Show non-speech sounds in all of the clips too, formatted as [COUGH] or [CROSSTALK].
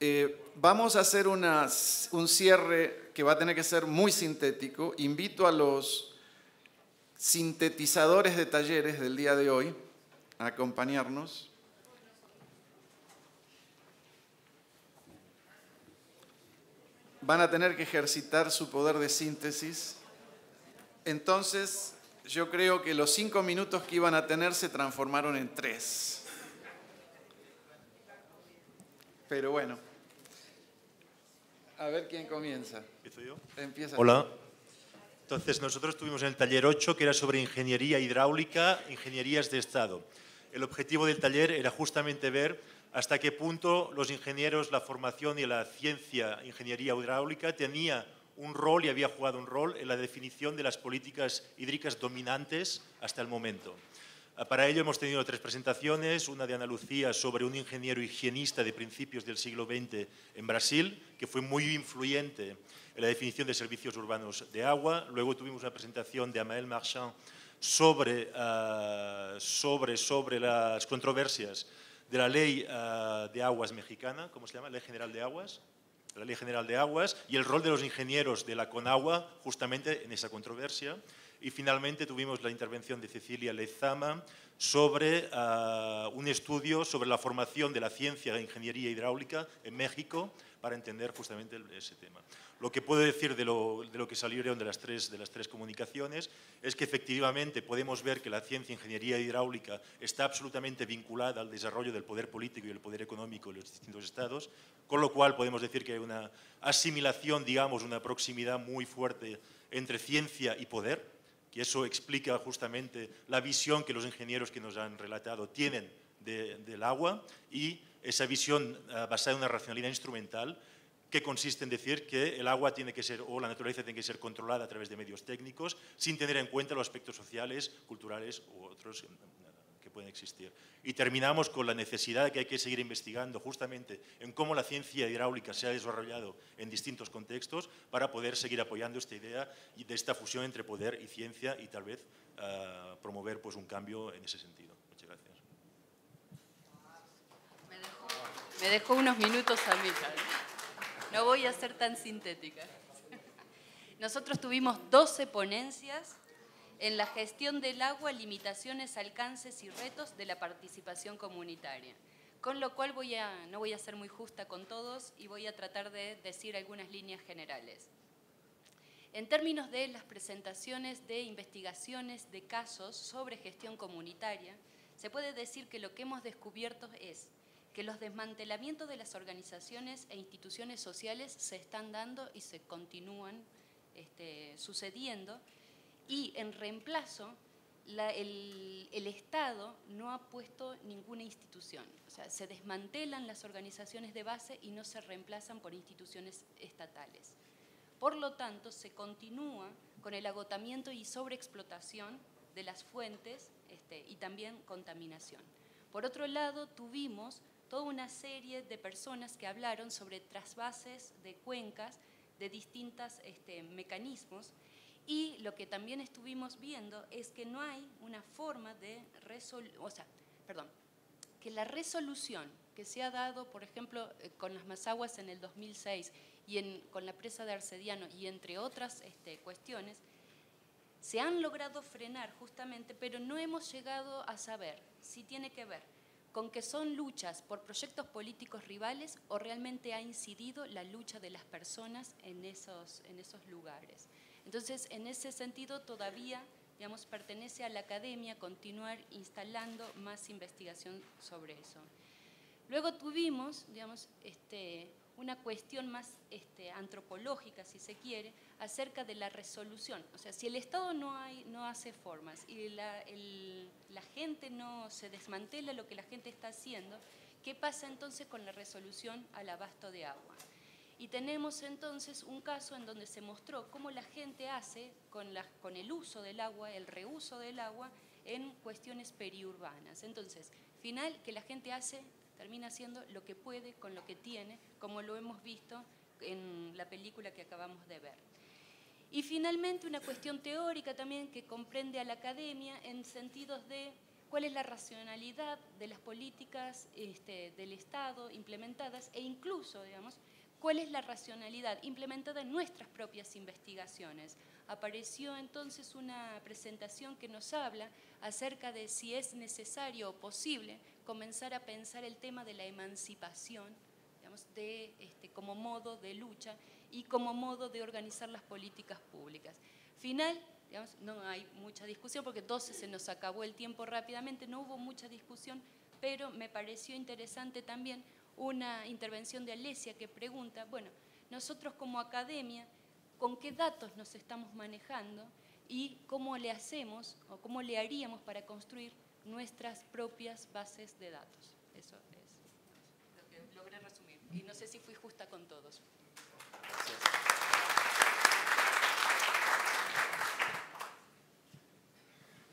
Eh, vamos a hacer un cierre que va a tener que ser muy sintético. Invito a los sintetizadores de talleres del día de hoy a acompañarnos. Van a tener que ejercitar su poder de síntesis. Entonces, yo creo que los cinco minutos que iban a tener se transformaron en tres. Pero bueno, a ver quién comienza. ¿Empiezo yo? Empieza. Hola. Entonces, nosotros tuvimos en el taller 8, que era sobre ingeniería hidráulica, ingenierías de Estado. El objetivo del taller era justamente ver hasta qué punto los ingenieros, la formación y la ciencia, ingeniería hidráulica, tenía un rol y había jugado un rol en la definición de las políticas hídricas dominantes hasta el momento. Ah, para ello hemos tenido tres presentaciones, una de Ana Lucía sobre un ingeniero higienista de principios del siglo XX en Brasil, que fue muy influyente en la definición de servicios urbanos de agua. Luego tuvimos una presentación de Amael Marchand sobre, ah, sobre, sobre las controversias de la ley ah, de aguas mexicana, ¿cómo se llama? Ley General de Aguas la Ley General de Aguas y el rol de los ingenieros de la CONAGUA justamente en esa controversia. Y finalmente tuvimos la intervención de Cecilia Lezama sobre ah, un estudio sobre la formación de la ciencia de ingeniería hidráulica en México para entender justamente ese tema. Lo que puedo decir de lo, de lo que salieron de las, tres, de las tres comunicaciones es que efectivamente podemos ver que la ciencia e ingeniería hidráulica está absolutamente vinculada al desarrollo del poder político y el poder económico en los distintos estados, con lo cual podemos decir que hay una asimilación, digamos, una proximidad muy fuerte entre ciencia y poder, que eso explica justamente la visión que los ingenieros que nos han relatado tienen del agua y esa visión eh, basada en una racionalidad instrumental que consiste en decir que el agua tiene que ser, o la naturaleza tiene que ser controlada a través de medios técnicos, sin tener en cuenta los aspectos sociales, culturales u otros pueden existir. Y terminamos con la necesidad de que hay que seguir investigando justamente en cómo la ciencia hidráulica se ha desarrollado en distintos contextos para poder seguir apoyando esta idea y de esta fusión entre poder y ciencia y tal vez uh, promover pues, un cambio en ese sentido. Muchas gracias. Me dejó, me dejó unos minutos a mí. No voy a ser tan sintética. [LAUGHS] Nosotros tuvimos 12 ponencias en la gestión del agua, limitaciones, alcances y retos de la participación comunitaria. Con lo cual no voy a ser muy justa con todos y voy a tratar de decir algunas líneas generales. En términos de las presentaciones de investigaciones de casos sobre gestión comunitaria, se puede decir que lo que hemos descubierto es que los desmantelamientos de las organizaciones e instituciones sociales se están dando y se continúan este, sucediendo y en reemplazo el, el, Estado no ha puesto ninguna institución. O sea, se desmantelan las organizaciones de base y no se reemplazan por instituciones estatales. Por lo tanto, se continúa con el agotamiento y sobreexplotación de las fuentes este, y también contaminación. Por otro lado, tuvimos toda una serie de personas que hablaron sobre trasvases de cuencas de distintos este, mecanismos y lo que también estuvimos viendo es que no hay una forma de resolución, o sea, perdón, que la resolución que se ha dado, por ejemplo, eh, con las masaguas en el 2006 y con la presa de Arcediano y entre otras este, cuestiones, se han logrado frenar justamente, pero no hemos llegado a saber si tiene que ver con que son luchas por proyectos políticos rivales o realmente ha incidido la lucha de las personas en en esos lugares. Entonces, en ese sentido, todavía digamos, pertenece a la academia continuar instalando más investigación sobre eso. Luego tuvimos digamos, este, una cuestión más este, antropológica, si se quiere, acerca de la resolución. O sea, si el Estado no, hace formas y la gente no se desmantela lo que la gente está haciendo, ¿qué pasa entonces con la resolución al abasto de agua? Y tenemos entonces un caso en donde se mostró cómo la gente hace con, la, con el uso del agua, el reuso del agua, en cuestiones periurbanas. Entonces, final que la gente hace termina haciendo lo que puede con lo que tiene, como lo hemos visto en la película que acabamos de ver. Y finalmente una cuestión teórica también que comprende a la academia en sentidos de cuál es la racionalidad de las políticas este, del Estado implementadas e incluso, digamos, cuál es la racionalidad implementada en nuestras propias investigaciones. Apareció entonces una presentación que nos habla acerca de si es necesario o posible comenzar a pensar el tema de la emancipación digamos, de, este, como modo de lucha y como modo de organizar las políticas públicas. Final, digamos, no hay mucha discusión porque entonces se nos acabó el tiempo rápidamente, no hubo mucha discusión, pero me pareció interesante también una intervención de Alesia que pregunta, bueno, nosotros como academia, ¿con qué datos nos estamos manejando y cómo le hacemos o cómo le haríamos para construir nuestras propias bases de datos? Eso es lo que logré resumir. Y no sé si fui justa con todos.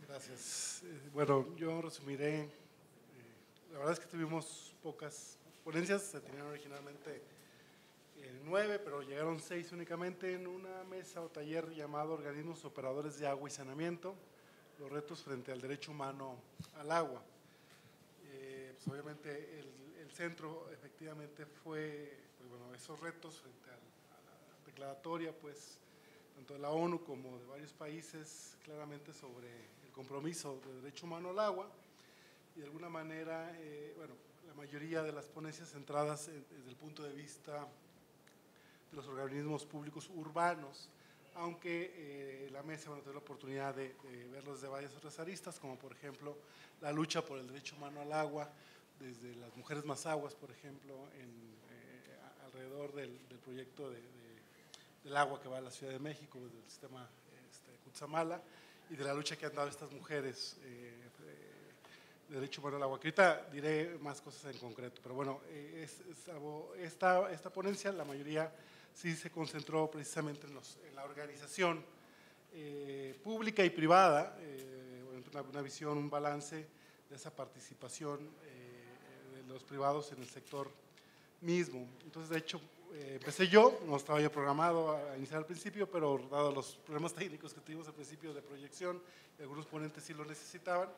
Gracias. Eh, bueno, yo resumiré. Eh, la verdad es que tuvimos pocas ponencias, se tenían originalmente nueve, pero llegaron seis únicamente en una mesa o taller llamado Organismos Operadores de Agua y Saneamiento, los retos frente al derecho humano al agua. Eh, pues obviamente el, centro efectivamente fue, pues esos retos frente a la declaratoria, pues tanto de la ONU como de varios países, claramente sobre el compromiso de derecho humano al agua, y de alguna manera, eh, bueno, la mayoría de las ponencias centradas desde el punto de vista de los organismos públicos urbanos, aunque eh, la mesa va a tener la oportunidad de, verlos de varias otras aristas, como por ejemplo la lucha por el derecho humano al agua, desde las mujeres más aguas, por ejemplo, eh, alrededor del, proyecto del agua que va a la Ciudad de México, desde el sistema este, Cutzamala, y de la lucha que han dado estas mujeres eh, derecho humano al agua. ahorita diré más cosas en concreto, pero bueno, eh, es, esta, esta ponencia, la mayoría sí se concentró precisamente en, los, en la organización eh, pública y privada, eh, una, una, visión, un balance de esa participación de los privados en el sector mismo. Entonces, de hecho, empecé yo, no estaba yo programado a iniciar al principio, pero dado los problemas [LAUGHS] técnicos que tuvimos al principio de proyección, algunos ponentes sí lo necesitaban,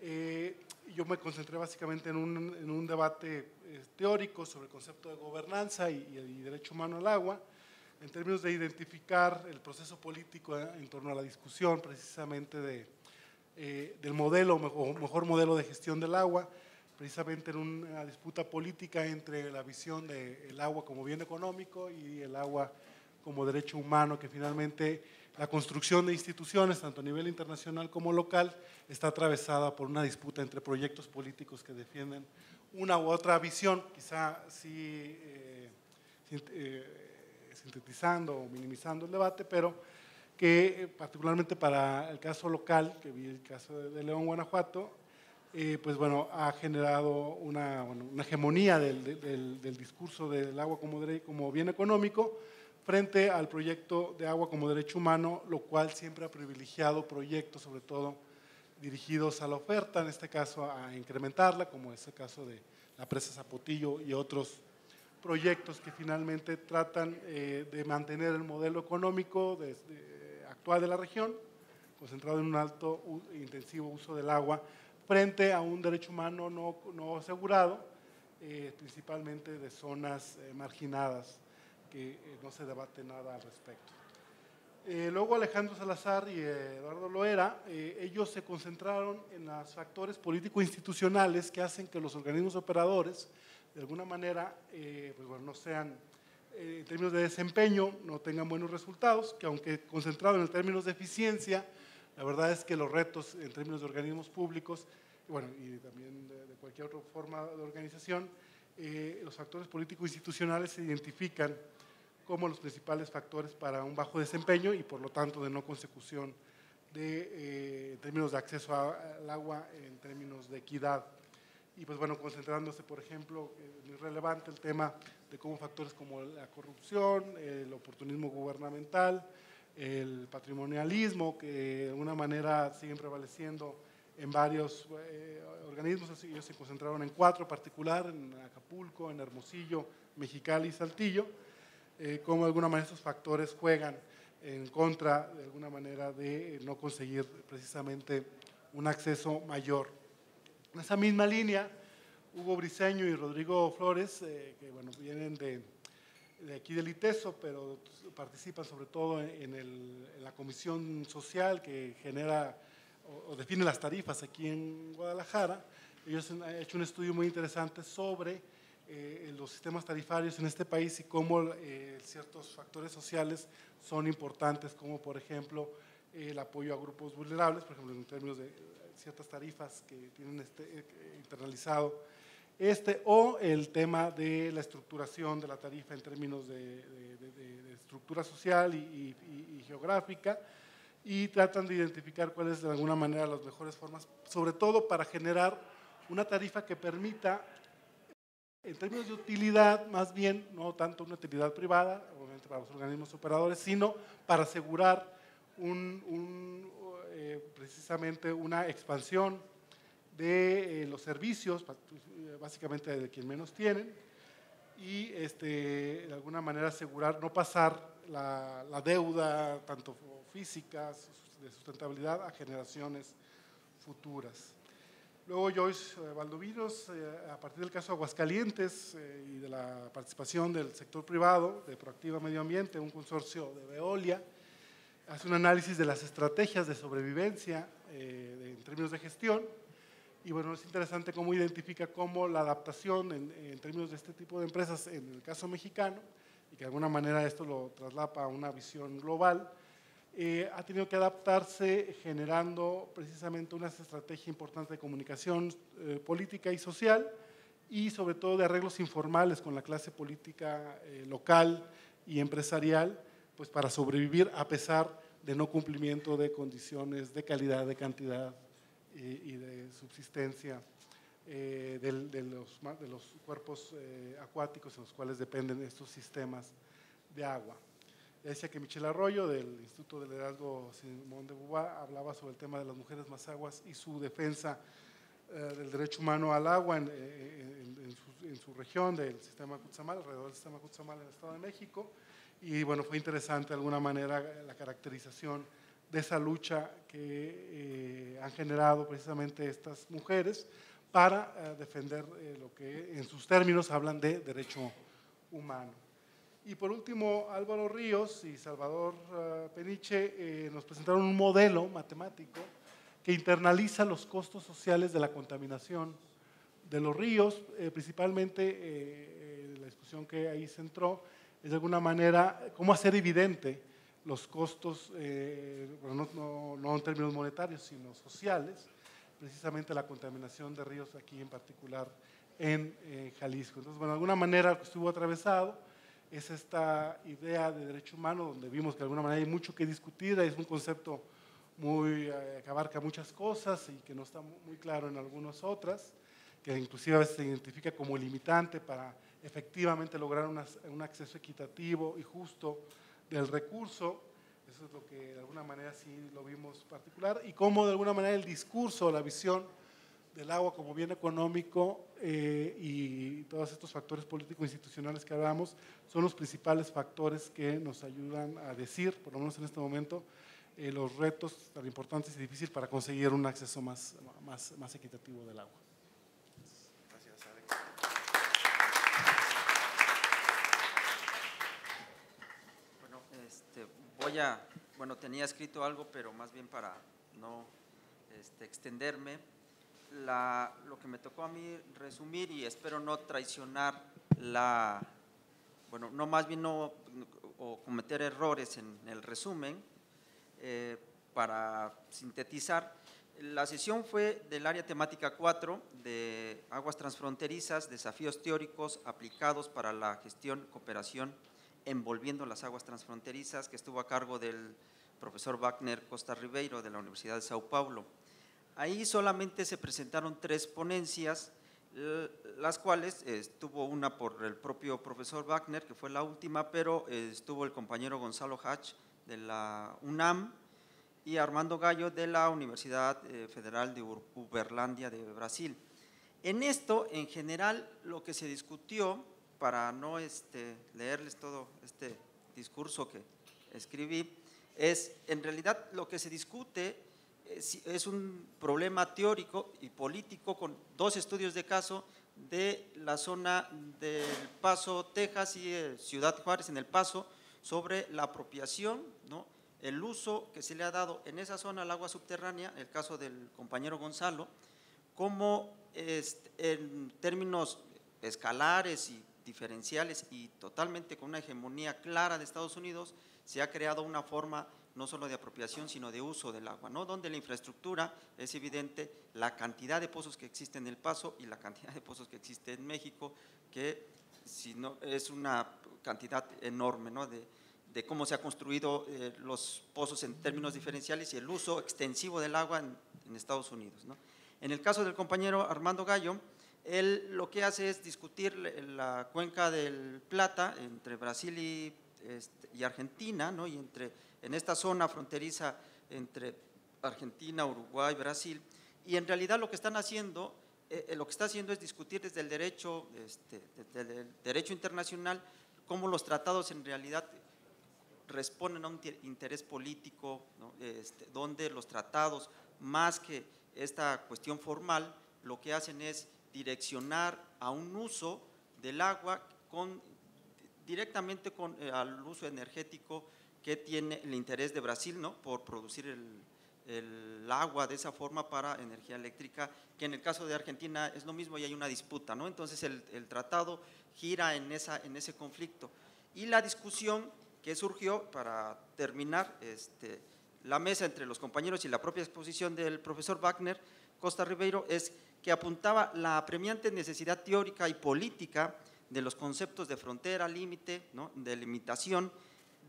eh, yo me concentré básicamente en un, en un debate eh, teórico sobre el concepto de gobernanza y, derecho humano al agua, en términos de identificar el proceso político eh, en torno a la discusión precisamente de, del modelo o mejor modelo de gestión del agua, precisamente en una disputa política entre la visión del agua como bien económico y el agua como derecho humano que finalmente la construcción de instituciones, tanto a nivel internacional como local, está atravesada por una disputa entre proyectos políticos que defienden una u otra visión, quizá sí eh, eh, sintetizando o minimizando el debate, pero que eh, particularmente para el caso local, que vi el caso de, León, Guanajuato, pues bueno, ha generado una, hegemonía del, discurso del agua como, como bien económico, frente al proyecto de agua como derecho humano, lo cual siempre ha privilegiado proyectos, sobre todo dirigidos a la oferta, en este caso a incrementarla, como es el caso de la presa Zapotillo y otros proyectos que finalmente tratan eh, de mantener el modelo económico actual de la región, concentrado en un alto e intensivo uso del agua, frente a un derecho humano no, asegurado, eh, principalmente de zonas eh, marginadas que eh, no se debate nada al respecto. Eh, luego Alejandro Salazar y Eduardo Loera, eh, ellos se concentraron en los factores político-institucionales que hacen que los organismos operadores, de alguna manera, pues bueno, no sean, en términos de desempeño, no tengan buenos resultados, que aunque concentrado en términos de eficiencia, la verdad es que los retos en términos de organismos públicos, bueno, y también de, de cualquier otra forma de organización, los factores político-institucionales se identifican como los principales factores para un bajo desempeño y por lo tanto de no consecución de, eh, en términos de acceso al agua, en términos de equidad. Y pues bueno, concentrándose, por ejemplo, muy relevante el tema de cómo factores como la corrupción, el oportunismo gubernamental, el patrimonialismo, que de alguna manera siguen prevaleciendo en varios eh, organismos, ellos se concentraron en cuatro en particular, en Acapulco, en Hermosillo, Mexicali y Saltillo, eh, cómo de alguna manera estos factores juegan en contra, de alguna manera, de no conseguir precisamente un acceso mayor. En esa misma línea, Hugo Briseño y Rodrigo Flores, eh, que bueno, vienen de, de, aquí del ITESO, pero participan sobre todo en, el, en la comisión social que genera o, o, define las tarifas aquí en Guadalajara. Ellos han hecho un estudio muy interesante sobre eh, los sistemas tarifarios en este país y cómo eh, ciertos factores sociales son importantes, como por ejemplo el apoyo a grupos vulnerables, por ejemplo en términos de ciertas tarifas que tienen este, eh, internalizado este, o el tema de la estructuración de la tarifa en términos de, de, de, de estructura social y, y, y, geográfica, y tratan de identificar cuáles de alguna manera las mejores formas, sobre todo para generar una tarifa que permita, en términos de utilidad, más bien, no tanto una utilidad privada, obviamente para los organismos operadores, sino para asegurar eh, precisamente una expansión de eh, los servicios, básicamente de quien menos tienen, y este, de alguna manera asegurar no pasar la, deuda, tanto física, de sustentabilidad, a generaciones futuras. Luego Joyce Valdovinos, eh, a partir del caso Aguascalientes eh, y de la participación del sector privado de Proactiva Medio Ambiente, un consorcio de Veolia, hace un análisis de las estrategias de sobrevivencia eh, en términos de gestión y bueno, es interesante cómo identifica cómo la adaptación en, en, términos de este tipo de empresas en el caso mexicano, y que de alguna manera esto lo traslapa a una visión global, eh, ha tenido que adaptarse generando precisamente una estrategia importante de comunicación eh, política y social y sobre todo de arreglos informales con la clase política eh, local y empresarial, pues para sobrevivir a pesar de no cumplimiento de condiciones de calidad, de cantidad y, de subsistencia los, de, los, cuerpos acuáticos en los cuales dependen estos sistemas de agua. Decía que Michel Arroyo, del Instituto de Liderazgo Simón de Beauvoir, hablaba sobre el tema de las mujeres más aguas y su defensa eh, del derecho humano al agua en, en, su, región del sistema Cuchamal, alrededor del sistema Cuchamal en el Estado de México. Y bueno, fue interesante de alguna manera la caracterización de esa lucha que eh, han generado precisamente estas mujeres para eh, defender eh, lo que en sus términos hablan de derecho humano. Y por último, Álvaro Ríos y Salvador uh, Peniche eh, nos presentaron un modelo matemático que internaliza los costos sociales de la contaminación de los ríos, eh, principalmente eh, la discusión que ahí se entró, es de alguna manera cómo hacer evidente los costos, bueno, no, no, no en términos monetarios, sino sociales, precisamente la contaminación de ríos aquí en particular en eh, Jalisco. Entonces, bueno, de alguna manera estuvo atravesado es esta idea de derecho humano, donde vimos que de alguna manera hay mucho que discutir, es un concepto muy, eh, que abarca muchas cosas y que no está muy claro en algunas otras, que inclusive a veces se identifica como limitante para efectivamente lograr un acceso equitativo y justo del recurso. Eso es lo que de alguna manera sí lo vimos particular y cómo de alguna manera el discurso, la visión del agua como bien económico eh, y todos estos factores políticos institucionales que hablamos son los principales factores que nos ayudan a decir, por lo menos en este momento, eh, los retos tan importantes y difíciles para conseguir un acceso más, más, más equitativo del agua. Gracias, Alex. Bueno, este, voy a, bueno, tenía escrito algo, pero más bien para no este, extenderme la, lo que me tocó a mí resumir y espero no traicionar la, bueno, no más bien no o cometer errores en el resumen, eh, para sintetizar, la sesión fue del área temática 4 de aguas transfronterizas, desafíos teóricos aplicados para la gestión, cooperación envolviendo las aguas transfronterizas, que estuvo a cargo del profesor Wagner Costa Ribeiro de la Universidad de Sao Paulo. Ahí solamente se presentaron tres ponencias, las cuales estuvo una por el propio profesor Wagner, que fue la última, pero estuvo el compañero Gonzalo Hatch de la UNAM y Armando Gallo de la Universidad eh, Federal de Uberlândia de Brasil. En esto, en general, lo que se discutió, para no este, leerles todo este discurso que escribí, es en realidad lo que se discute es, un problema teórico y político con dos estudios de caso de la zona del Paso, Texas y eh, Ciudad Juárez en el Paso sobre la apropiación, ¿no? el uso que se le ha dado en esa zona al agua subterránea, el caso del compañero Gonzalo, como este, en términos escalares y diferenciales y totalmente con una hegemonía clara de Estados Unidos, se ha creado una forma no solo de apropiación, sino de uso del agua, ¿no? donde la infraestructura es evidente, la cantidad de pozos que existen en El Paso y la cantidad de pozos que existe en México, que si no, es una cantidad enorme ¿no? de, de cómo se han construido eh, los pozos en términos diferenciales y el uso extensivo del agua en, Estados Unidos. ¿no? En el caso del compañero Armando Gallo, él lo que hace es discutir la cuenca del Plata entre Brasil y, este, y Argentina, ¿no? y entre, en esta zona fronteriza entre Argentina, Uruguay, Brasil, y en realidad lo que están haciendo, eh, lo que está haciendo es discutir desde el derecho, este, desde el derecho internacional, cómo los tratados en realidad responden a un interés político, este, donde los tratados, más que esta cuestión formal, lo que hacen es direccionar a un uso del agua con, directamente con, eh, al uso energético que tiene el interés de Brasil ¿no? por producir el, el, agua de esa forma para energía eléctrica, que en el caso de Argentina es lo mismo y hay una disputa. ¿no? Entonces el, el tratado gira en, esa, en ese conflicto. Y la discusión que surgió para terminar este, la mesa entre los compañeros y la propia exposición del profesor Wagner Costa Ribeiro es que apuntaba la apremiante necesidad teórica y política de los conceptos de frontera, límite, ¿no? de limitación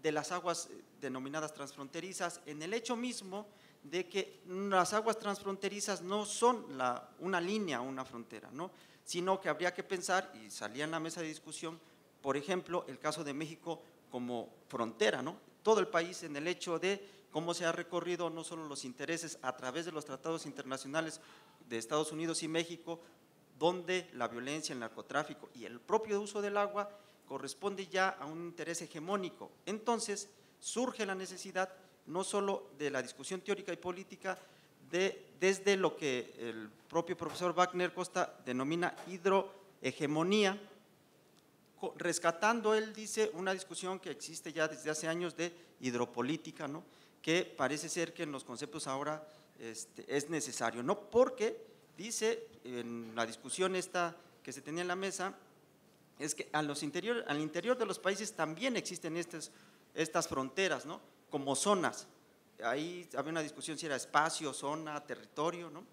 de las aguas denominadas transfronterizas, en el hecho mismo de que las aguas transfronterizas no son una línea, una frontera, ¿no? sino que habría que pensar, y salía en la mesa de discusión, por ejemplo, el caso de México como frontera, ¿no? todo el país en el hecho de cómo se ha recorrido no solo los intereses a través de los tratados internacionales de Estados Unidos y México, donde la violencia, el narcotráfico y el propio uso del agua corresponde ya a un interés hegemónico. Entonces surge la necesidad no solo de la discusión teórica y política, de, desde lo que el propio profesor Wagner Costa denomina hidrohegemonía, rescatando, él dice, una discusión que existe ya desde hace años de hidropolítica, ¿no? que parece ser que en los conceptos ahora este, es necesario, no porque dice en la discusión esta que se tenía en la mesa, es que a interior, al interior de los países también existen estas, estas fronteras, ¿no? como zonas. Ahí había una discusión si era espacio, zona, territorio, ¿no?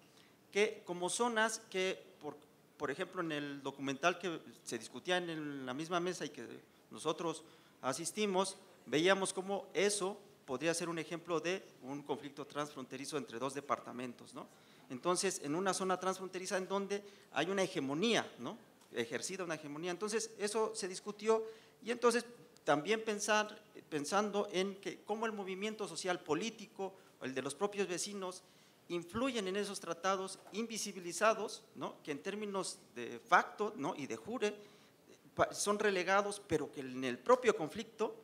que como zonas que, por, por ejemplo, en el documental que se discutía en la misma mesa y que nosotros asistimos, veíamos cómo eso podría ser un ejemplo de un conflicto transfronterizo entre dos departamentos, ¿no? Entonces, en una zona transfronteriza en donde hay una hegemonía, ¿no? Ejercida una hegemonía. Entonces, eso se discutió y entonces también pensar, pensando en que cómo el movimiento social político, el de los propios vecinos, influyen en esos tratados invisibilizados, ¿no? que en términos de facto ¿no? y de jure son relegados, pero que en el propio conflicto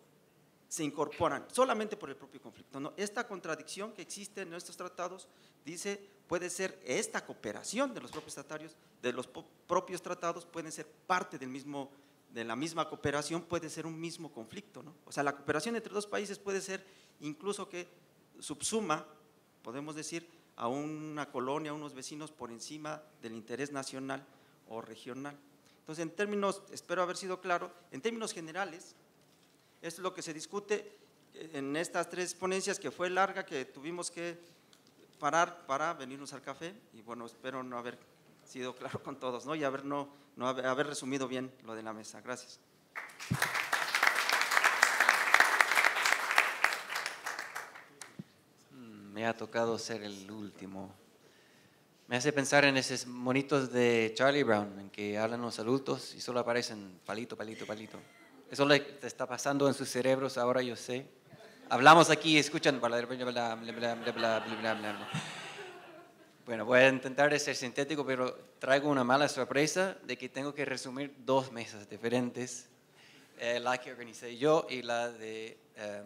se incorporan solamente por el propio conflicto. ¿no? Esta contradicción que existe en estos tratados dice puede ser esta cooperación de los propios tratarios, de los propios tratados pueden ser parte del mismo de la misma cooperación puede ser un mismo conflicto, ¿no? O sea, la cooperación entre dos países puede ser incluso que subsuma, podemos decir, a una colonia, a unos vecinos por encima del interés nacional o regional. Entonces, en términos, espero haber sido claro, en términos generales, es lo que se discute en estas tres ponencias que fue larga, que tuvimos que parar para venirnos al café y bueno, espero no haber sido claro con todos ¿no? y haber, no, haber resumido bien lo de la mesa. Gracias. Me ha tocado ser el último. Me hace pensar en esos monitos de Charlie Brown, en que hablan los adultos y solo aparecen palito, palito, palito. Eso le está pasando en sus cerebros ahora, yo sé. Hablamos aquí, escuchan. Bueno, voy a intentar de ser sintético, pero traigo una mala sorpresa de que tengo que resumir dos mesas diferentes. Eh, la que organicé yo y la de eh,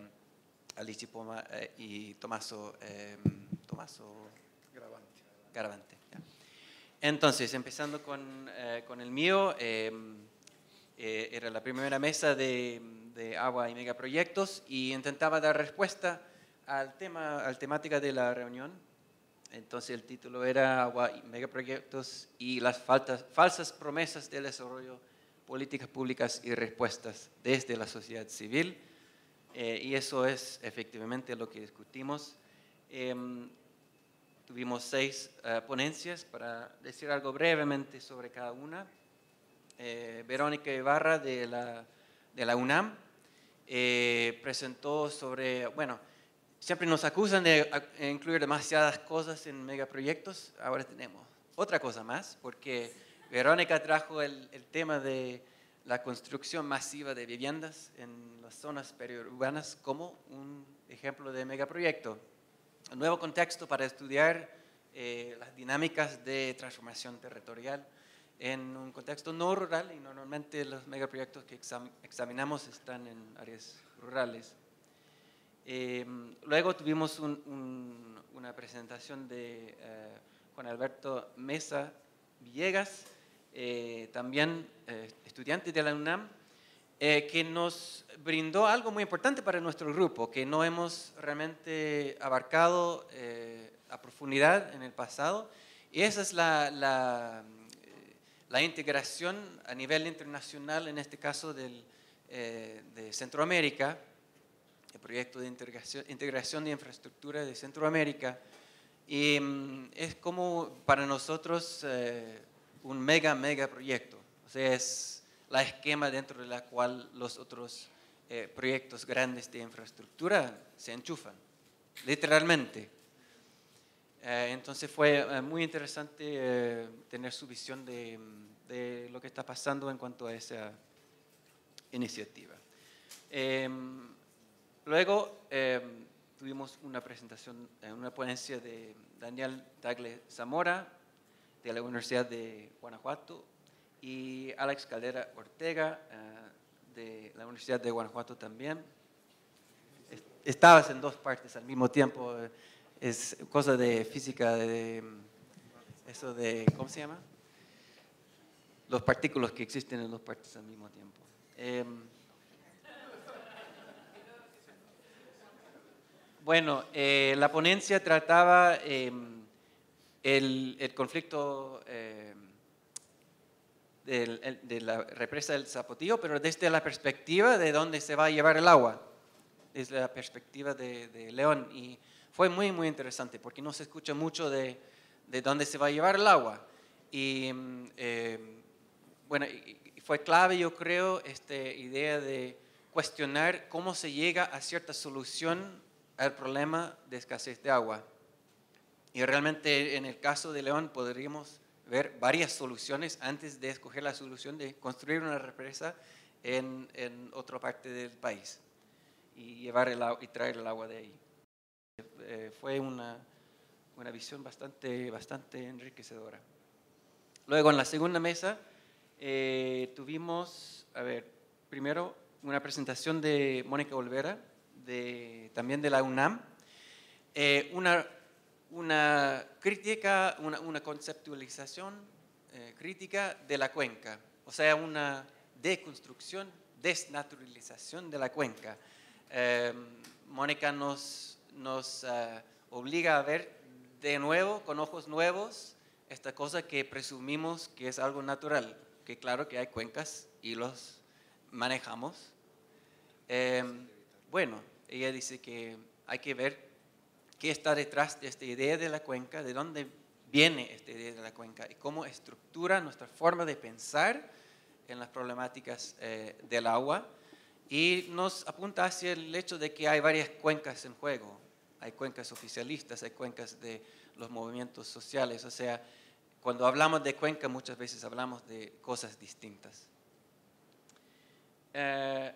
Alicia Poma eh, y Tomaso, más o Grabante. Garavante. ya. Entonces, empezando con, eh, con el mío, eh, era la primera mesa de, agua y megaproyectos y intentaba dar respuesta al tema, al temática de la reunión. Entonces, el título era Agua y megaproyectos y las falsas promesas del desarrollo, políticas públicas y respuestas desde la sociedad civil. Eh, y eso es efectivamente lo que discutimos. Em, Tuvimos seis eh, ponencias para decir algo brevemente sobre cada una. Eh, Verónica Ibarra de la, UNAM eh, presentó sobre, bueno, siempre nos acusan de incluir demasiadas cosas en megaproyectos, ahora tenemos otra cosa más, porque Verónica trajo el, el tema de la construcción masiva de viviendas en las zonas periurbanas como un ejemplo de megaproyecto. Un nuevo contexto para estudiar eh, las dinámicas de transformación territorial en un contexto no rural y normalmente los megaproyectos que exam- examinamos están en áreas rurales. Eh, luego tuvimos un- un- una presentación de eh, Juan Alberto Mesa Villegas, eh, también eh, estudiante de la UNAM, eh, que nos brindó algo muy importante para nuestro grupo, que no hemos realmente abarcado eh, a profundidad en el pasado, y esa es la, la, la integración a nivel internacional, en este caso del, eh, de Centroamérica, el proyecto de integración, de infraestructura de Centroamérica, y mm, es como para nosotros eh, un mega, mega proyecto. O sea, es la esquema dentro de la cual los otros eh, proyectos grandes de infraestructura se enchufan, literalmente. Eh, entonces fue eh, muy interesante eh, tener su visión de, de lo que está pasando en cuanto a esa iniciativa. Em, luego em, tuvimos una presentación, una ponencia de Daniel Tagle Zamora de la Universidad de Guanajuato y Alex Caldera Ortega de la Universidad de Guanajuato también. Es- Estabas en dos partes al mismo tiempo, es cosa de física, de eso de, ¿cómo se llama? Los partículas que existen en dos partes al mismo tiempo. Em, Bueno, eh, la ponencia trataba eh, el, el conflicto eh, del- el- de la represa del Zapotillo, pero desde la perspectiva de dónde se va a llevar el agua, desde la perspectiva de, León. Y fue muy, muy interesante porque no se escucha mucho de, de dónde se va a llevar el agua. Y mm, eh, bueno, fue clave, yo creo, esta idea de cuestionar cómo se llega a cierta solución al problema de escasez de agua. Y realmente en el caso de León podríamos ver varias soluciones antes de escoger la solución de construir una represa en, en otra parte del país y, llevar el, y traer el agua de ahí. Eh, fue una, una visión bastante, bastante enriquecedora. Luego en la segunda mesa eh, tuvimos, a ver, primero una presentación de Mónica Olvera, de, también de la UNAM, eh, una, una crítica, una, una conceptualización eh, crítica de la cuenca, o sea, una deconstrucción, desnaturalización de la cuenca. Eh, Mónica nos, ah, obliga a ver de nuevo, con ojos nuevos, esta cosa que presumimos que es algo natural, que claro que hay cuencas y los manejamos. Eh, bueno, ella dice que hay que ver qué está detrás de esta idea de la cuenca, de dónde viene esta idea de la cuenca y cómo estructura nuestra forma de pensar en las problemáticas eh, del agua y nos apunta hacia el hecho de que hay varias cuencas en juego. Hay cuencas oficialistas, hay cuencas de los movimientos sociales, o sea, cuando hablamos de cuenca muchas veces hablamos de cosas distintas. Eh,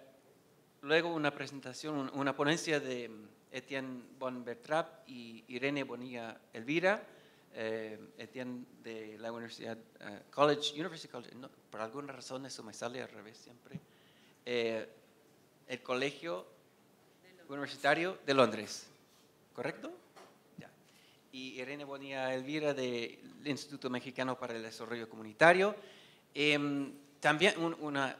luego una presentación, un- una ponencia de Etienne Bon Bertrap y Irene Bonilla Elvira. Eh, Etienne de la Universidad eh, College, University College, no, por alguna razón eso me sale al revés siempre. Eh, el Colegio Universitario de Londres, ¿correcto? Y Irene Bonilla Elvira del Instituto Mexicano para el Desarrollo Comunitario. Em, también un- una,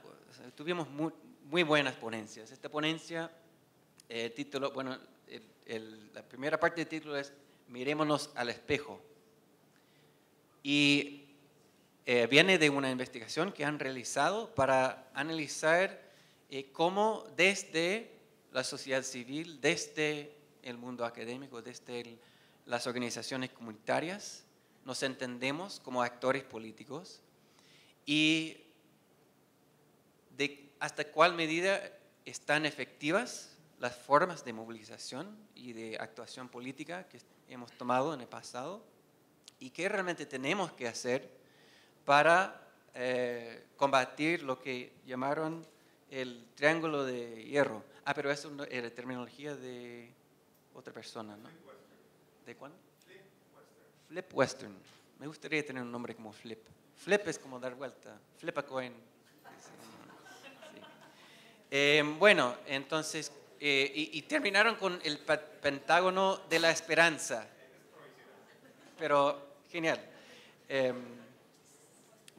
tuvimos muy, buenas ponencias. Esta ponencia, eh, título, bueno, la primera parte del título es Mirémonos al espejo. Y eh, viene de una investigación que han realizado para analizar eh, cómo desde la sociedad civil, desde el mundo académico, desde las organizaciones comunitarias, nos entendemos como actores políticos y hasta cuál medida están efectivas las formas de movilización y de actuación política que hemos tomado en el pasado y qué realmente tenemos que hacer para eh, combatir lo que llamaron el triángulo de hierro. Ah, pero eso no- era terminología de otra persona, ¿no? ¿De cuándo? Flip Western. Me gustaría tener un nombre como Flip. Flip es como dar vuelta. Flip a coin. Eh, bueno, entonces, eh, y, terminaron con el Pentágono de la Esperanza. Pero genial. Eh,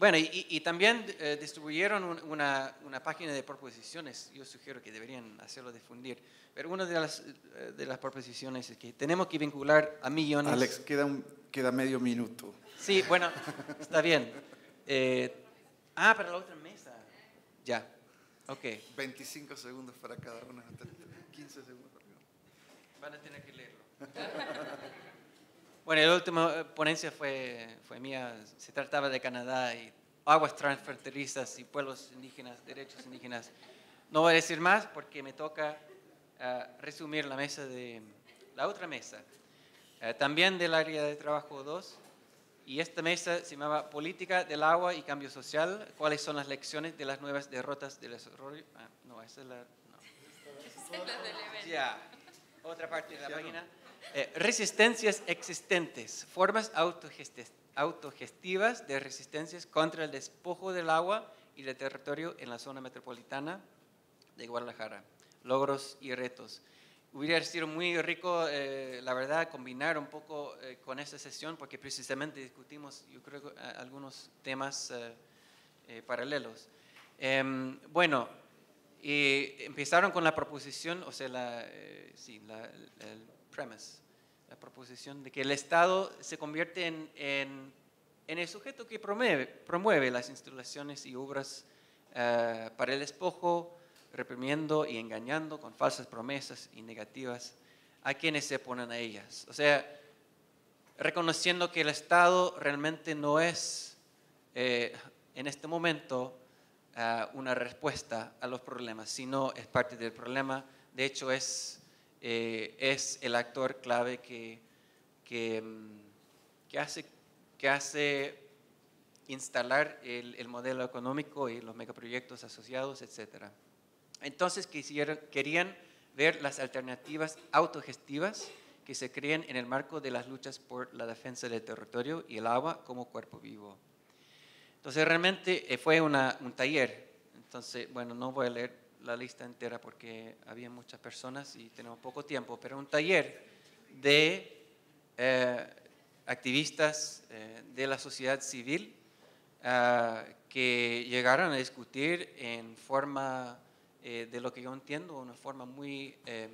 bueno, y, y- también eh, distribuyeron un- una, una página de proposiciones. Yo sugiero que deberían hacerlo difundir. Pero una de las, eh, de las proposiciones es que tenemos que vincular a millones. Alex, queda, un, queda medio minuto. Sí, bueno, está bien. Eh, ah, para la otra mesa. Ya, ok. 25 segundos para cada uno. 15 segundos. para cada uno. Van a tener que leerlo. [LAUGHS] Bueno, la última eh, ponencia fue, fue mía. Se trataba de Canadá y aguas transfronterizas y pueblos indígenas, derechos indígenas. No voy a decir más porque me toca eh, resumir la mesa de la otra mesa. Eh, también del área de trabajo 2. Y esta mesa se llamaba Política del agua y cambio social. ¿Cuáles son las lecciones de las nuevas derrotas del desarrollo? Ah, no, esa es la... No. [LAUGHS] Ya, otra parte de la página. Eh, resistencias existentes, formas autogestivas de resistencias contra el despojo del agua y del territorio en la zona metropolitana de Guadalajara. Logros y retos. Hubiera sido muy rico, eh, la verdad, combinar un poco eh, con esta sesión porque precisamente discutimos, yo creo, algunos temas eh, eh, paralelos. Em, bueno, y empezaron con la proposición, o sea, la, sí, la- premise, proposición de que el Estado se convierte en, el sujeto que promueve, las instalaciones y obras eh, para el despojo, reprimiendo y engañando con falsas promesas y negativas a quienes se oponen a ellas. O sea, reconociendo que el Estado realmente no es eh, en este momento ah, una respuesta a los problemas, sino es parte del problema. De hecho, es, eh, es el actor clave que, que, mm, que hace, que hace instalar el, el modelo económico y los megaproyectos asociados, etc. Entonces quisieron, querían ver las alternativas autogestivas que se creen en el marco de las luchas por la defensa del territorio y el agua como cuerpo vivo. Entonces realmente eh, fue un taller. Entonces, bueno, no voy a leer la lista entera porque había muchas personas y tenemos poco tiempo, pero un taller de eh, activistas eh, de la sociedad civil ah, que llegaron a discutir en forma, eh, de lo que yo entiendo, una forma muy, eh,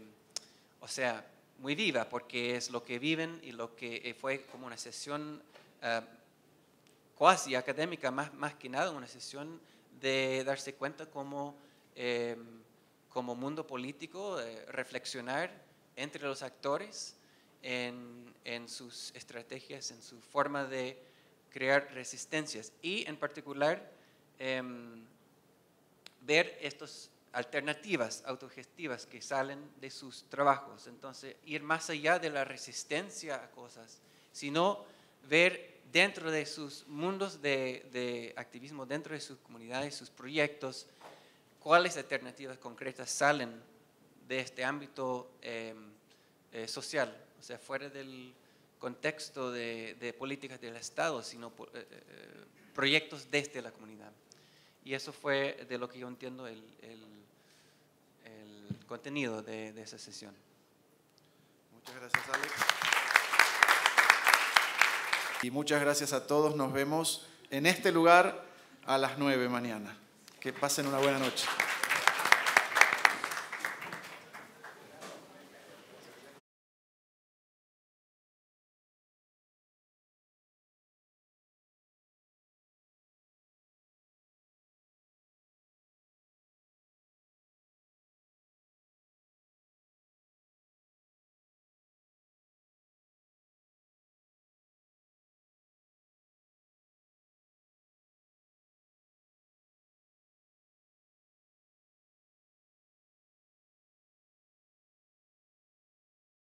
o sea, muy viva, porque es lo que viven y lo que eh, fue como una sesión cuasi académica, más, más que nada una sesión de darse cuenta como, eh, como mundo político, eh, reflexionar entre los actores en, en sus estrategias, en su forma de crear resistencias y en particular em, ver estas alternativas autogestivas que salen de sus trabajos. Entonces, ir más allá de la resistencia a cosas, sino ver dentro de sus mundos de, de activismo, dentro de sus comunidades, sus proyectos, cuáles alternativas concretas salen de este ámbito eh, eh, social, o sea, fuera del contexto de, de políticas del Estado, sino po- eh, eh, proyectos desde la comunidad. Y eso fue de lo que yo entiendo el, el- el contenido de, de esa sesión. Muchas gracias, Alex. Y muchas gracias a todos. Nos vemos en este lugar a las 9 mañana. Que pasen una buena noche.